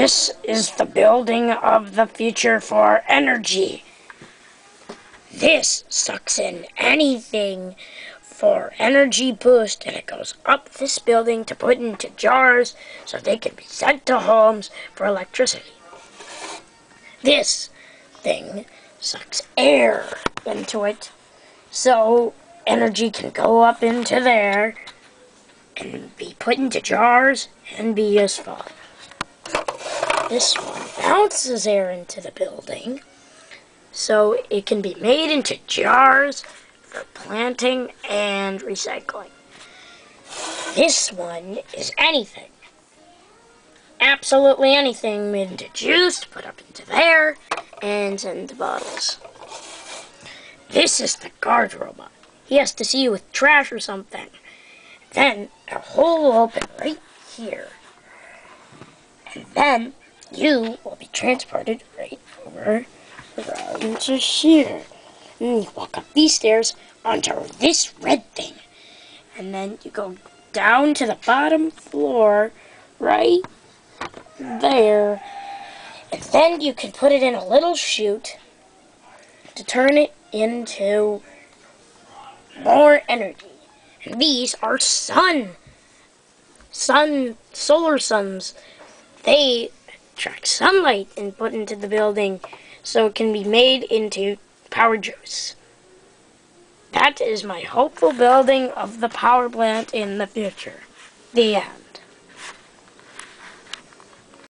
This is the building of the future for energy. This sucks in anything for energy boost and it goes up this building to put into jars so they can be sent to homes for electricity. This thing sucks air into it so energy can go up into there and be put into jars and be useful. This bounces air into the building so it can be made into jars for planting and recycling. This one is anything. Absolutely anything made into juice, put up into there, and sent into bottles. This is the guard robot. He has to see you with trash or something. Then a hole will open right here. And then you will be transported right over around to here. And you walk up these stairs onto this red thing. And then you go down to the bottom floor right there. And then you can put it in a little chute to turn it into more energy. And these are sun. Sun, solar suns. They attract sunlight and put into the building so it can be made into power juice. That is my hopeful building of the power plant in the future. The end.